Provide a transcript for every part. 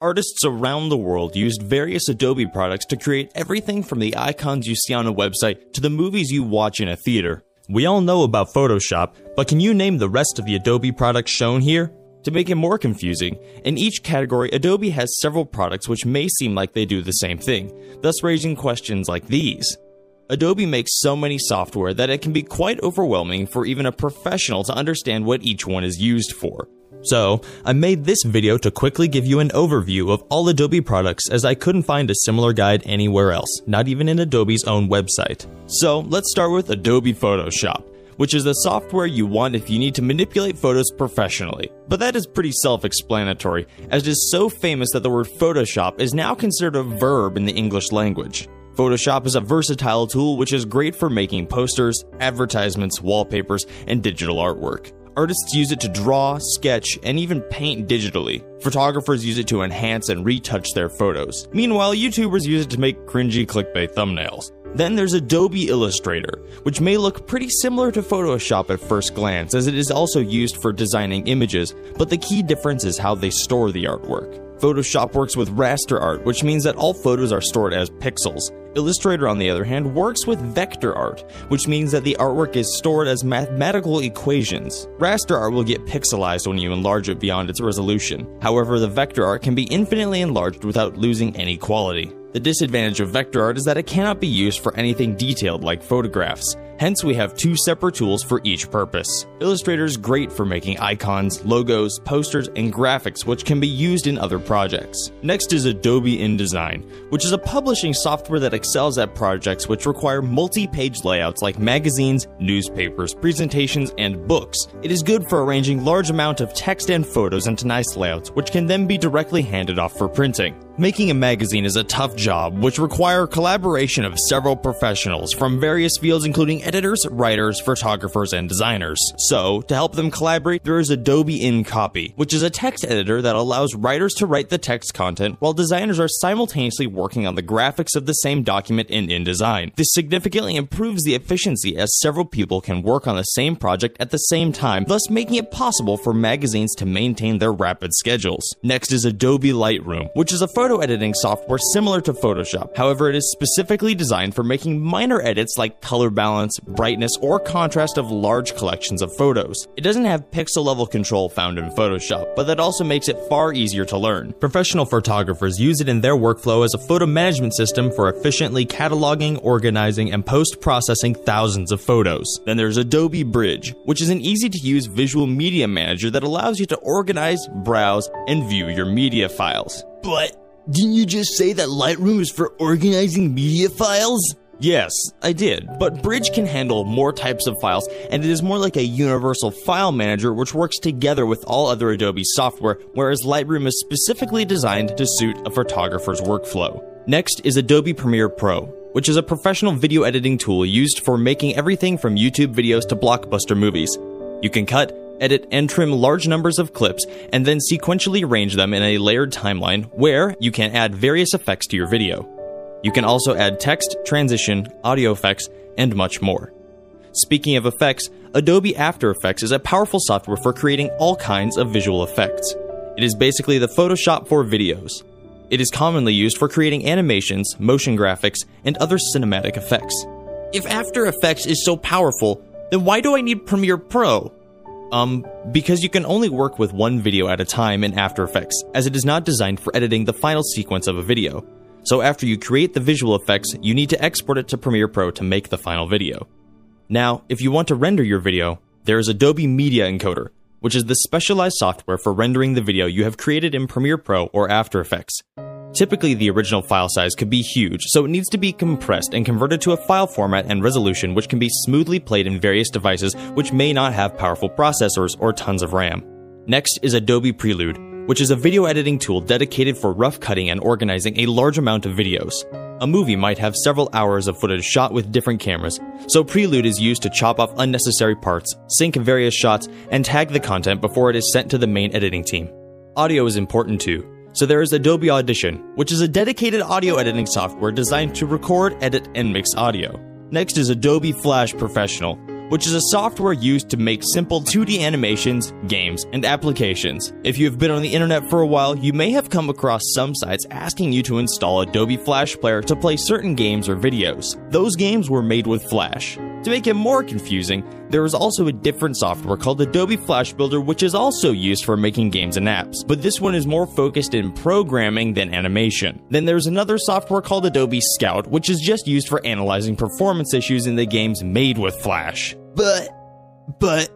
Artists around the world used various Adobe products to create everything from the icons you see on a website to the movies you watch in a theater. We all know about Photoshop, but can you name the rest of the Adobe products shown here? To make it more confusing, in each category, Adobe has several products which may seem like they do the same thing, thus raising questions like these. Adobe makes so many software that it can be quite overwhelming for even a professional to understand what each one is used for. So, I made this video to quickly give you an overview of all Adobe products as I couldn't find a similar guide anywhere else, not even in Adobe's own website. So, let's start with Adobe Photoshop, which is the software you want if you need to manipulate photos professionally. But that is pretty self explanatory, as it is so famous that the word Photoshop is now considered a verb in the English language. Photoshop is a versatile tool which is great for making posters, advertisements, wallpapers, and digital artwork. Artists use it to draw, sketch, and even paint digitally. Photographers use it to enhance and retouch their photos. Meanwhile, YouTubers use it to make cringy clickbait thumbnails. Then there's Adobe Illustrator, which may look pretty similar to Photoshop at first glance, as it is also used for designing images, but the key difference is how they store the artwork. Photoshop works with raster art, which means that all photos are stored as pixels. Illustrator, on the other hand, works with vector art, which means that the artwork is stored as mathematical equations. Raster art will get pixelized when you enlarge it beyond its resolution. However, the vector art can be infinitely enlarged without losing any quality. The disadvantage of vector art is that it cannot be used for anything detailed like photographs. Hence, we have two separate tools for each purpose. Illustrator is great for making icons, logos, posters, and graphics which can be used in other projects. Next is Adobe InDesign, which is a publishing software that excels at projects which require multi-page layouts like magazines, newspapers, presentations, and books. It is good for arranging large amount of text and photos into nice layouts, which can then be directly handed off for printing. Making a magazine is a tough job, which require collaboration of several professionals from various fields including editors, writers, photographers, and designers. So, to help them collaborate, there is Adobe InCopy, which is a text editor that allows writers to write the text content while designers are simultaneously working on the graphics of the same document in InDesign. This significantly improves the efficiency as several people can work on the same project at the same time, thus making it possible for magazines to maintain their rapid schedules. Next is Adobe Lightroom, which is a photo photo editing software similar to Photoshop. However, it is specifically designed for making minor edits like color balance, brightness, or contrast of large collections of photos. It doesn't have pixel level control found in Photoshop, but that also makes it far easier to learn. Professional photographers use it in their workflow as a photo management system for efficiently cataloging, organizing, and post processing thousands of photos. Then there's Adobe Bridge, which is an easy to use visual media manager that allows you to organize, browse, and view your media files. But didn't you just say that Lightroom is for organizing media files? Yes, I did, but Bridge can handle more types of files, and it is more like a universal file manager which works together with all other Adobe software, whereas Lightroom is specifically designed to suit a photographer's workflow. Next is Adobe Premiere Pro, which is a professional video editing tool used for making everything from YouTube videos to blockbuster movies. You can cut, edit, and trim large numbers of clips, and then sequentially arrange them in a layered timeline where you can add various effects to your video. You can also add text, transition, audio effects, and much more. Speaking of effects, Adobe After Effects is a powerful software for creating all kinds of visual effects. It is basically the Photoshop for videos. It is commonly used for creating animations, motion graphics, and other cinematic effects. If After Effects is so powerful, then why do I need Premiere Pro? Um, because you can only work with one video at a time in After Effects, as it is not designed for editing the final sequence of a video. So after you create the visual effects, you need to export it to Premiere Pro to make the final video. Now, if you want to render your video, there is Adobe Media Encoder, which is the specialized software for rendering the video you have created in Premiere Pro or After Effects. Typically, the original file size could be huge, so it needs to be compressed and converted to a file format and resolution which can be smoothly played in various devices which may not have powerful processors or tons of RAM. Next is Adobe Prelude, which is a video editing tool dedicated for rough cutting and organizing a large amount of videos. A movie might have several hours of footage shot with different cameras, so Prelude is used to chop off unnecessary parts, sync various shots, and tag the content before it is sent to the main editing team. Audio is important too, so there is Adobe Audition, which is a dedicated audio editing software designed to record, edit, and mix audio. Next is Adobe Flash Professional, which is a software used to make simple 2D animations, games, and applications. If you have been on the internet for a while, you may have come across some sites asking you to install Adobe Flash Player to play certain games or videos. Those games were made with Flash. To make it more confusing, there is also a different software called Adobe Flash Builder, which is also used for making games and apps, but this one is more focused in programming than animation. Then there's another software called Adobe Scout, which is just used for analyzing performance issues in the games made with Flash. But, but,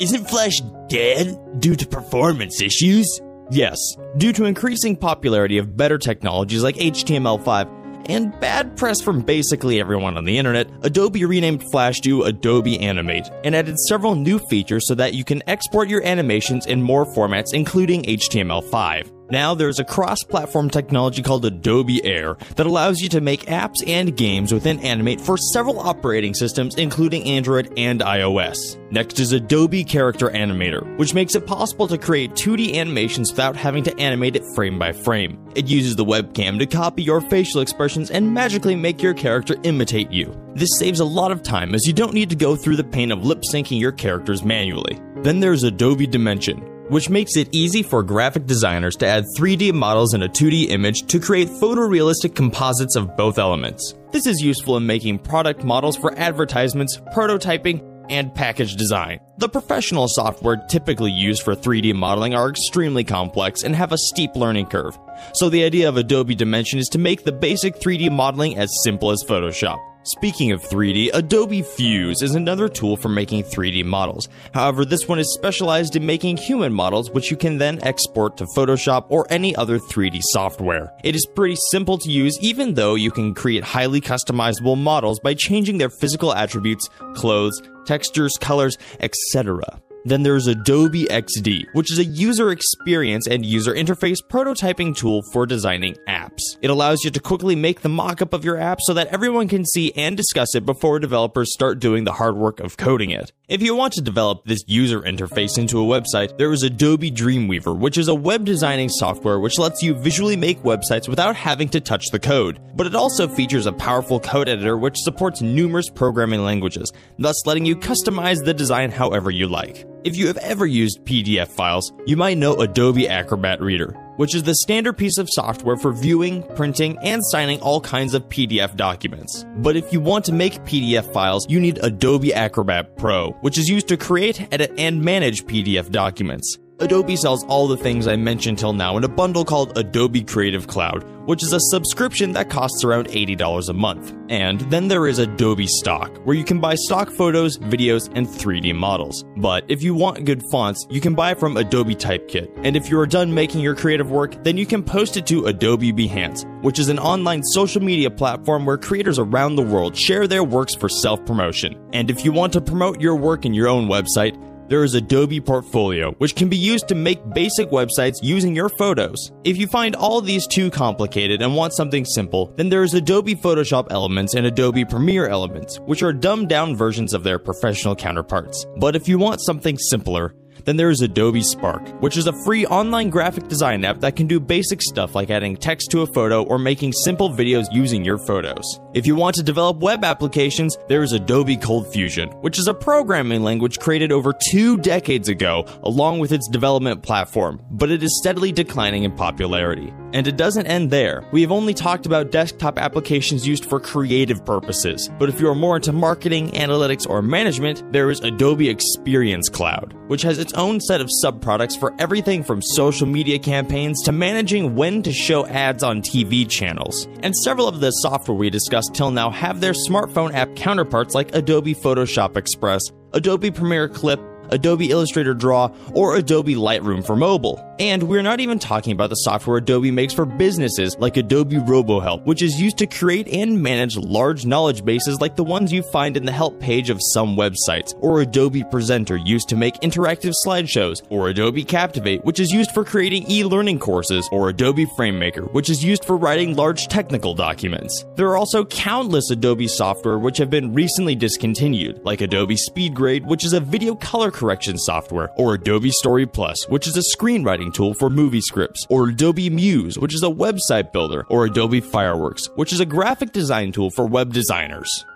isn't Flash dead due to performance issues? Yes, due to increasing popularity of better technologies like HTML5, and bad press from basically everyone on the internet, Adobe renamed Flash to Adobe Animate and added several new features so that you can export your animations in more formats, including HTML5. Now there's a cross-platform technology called Adobe Air that allows you to make apps and games within Animate for several operating systems including Android and iOS. Next is Adobe Character Animator, which makes it possible to create 2D animations without having to animate it frame by frame. It uses the webcam to copy your facial expressions and magically make your character imitate you. This saves a lot of time as you don't need to go through the pain of lip syncing your characters manually. Then there's Adobe Dimension, which makes it easy for graphic designers to add 3D models in a 2D image to create photorealistic composites of both elements. This is useful in making product models for advertisements, prototyping, and package design. The professional software typically used for 3D modeling are extremely complex and have a steep learning curve. So the idea of Adobe Dimension is to make the basic 3D modeling as simple as Photoshop. Speaking of 3D, Adobe Fuse is another tool for making 3D models. However, this one is specialized in making human models, which you can then export to Photoshop or any other 3D software. It is pretty simple to use, even though you can create highly customizable models by changing their physical attributes, clothes, textures, colors, etc. Then there's Adobe XD, which is a user experience and user interface prototyping tool for designing apps. It allows you to quickly make the mockup of your app so that everyone can see and discuss it before developers start doing the hard work of coding it. If you want to develop this user interface into a website, there is Adobe Dreamweaver, which is a web designing software which lets you visually make websites without having to touch the code. But it also features a powerful code editor which supports numerous programming languages, thus letting you customize the design however you like. If you have ever used PDF files, you might know Adobe Acrobat Reader, which is the standard piece of software for viewing, printing, and signing all kinds of PDF documents. But if you want to make PDF files, you need Adobe Acrobat Pro, which is used to create, edit, and manage PDF documents. Adobe sells all the things I mentioned till now in a bundle called Adobe Creative Cloud, which is a subscription that costs around $80 a month. And then there is Adobe Stock, where you can buy stock photos, videos, and 3D models. But if you want good fonts, you can buy from Adobe Typekit. And if you are done making your creative work, then you can post it to Adobe Behance, which is an online social media platform where creators around the world share their works for self promotion. And if you want to promote your work in your own website, there is Adobe Portfolio, which can be used to make basic websites using your photos. If you find all these too complicated and want something simple, then there is Adobe Photoshop Elements and Adobe Premiere Elements, which are dumbed down versions of their professional counterparts. But if you want something simpler, then there is Adobe Spark, which is a free online graphic design app that can do basic stuff like adding text to a photo or making simple videos using your photos. If you want to develop web applications, there is Adobe Cold Fusion, which is a programming language created over two decades ago along with its development platform, but it is steadily declining in popularity. And it doesn't end there. We have only talked about desktop applications used for creative purposes, but if you are more into marketing, analytics, or management, there is Adobe Experience Cloud, which has its own set of sub-products for everything from social media campaigns to managing when to show ads on TV channels. And several of the software we discussed till now have their smartphone app counterparts like Adobe Photoshop Express, Adobe Premiere Clip, Adobe Illustrator Draw, or Adobe Lightroom for mobile. And we're not even talking about the software Adobe makes for businesses like Adobe RoboHelp, which is used to create and manage large knowledge bases like the ones you find in the help page of some websites, or Adobe Presenter used to make interactive slideshows, or Adobe Captivate, which is used for creating e-learning courses, or Adobe FrameMaker, which is used for writing large technical documents. There are also countless Adobe software which have been recently discontinued, like Adobe SpeedGrade, which is a video color correction software, or Adobe Story Plus, which is a screenwriting tool for movie scripts, or Adobe Muse, which is a website builder, or Adobe Fireworks, which is a graphic design tool for web designers.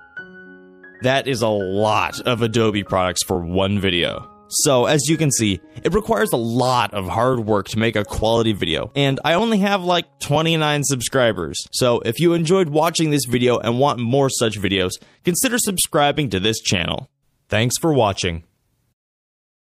That is a lot of Adobe products for one video. So, as you can see, it requires a lot of hard work to make a quality video, and I only have like 29 subscribers. So, if you enjoyed watching this video and want more such videos, consider subscribing to this channel. Thanks for watching.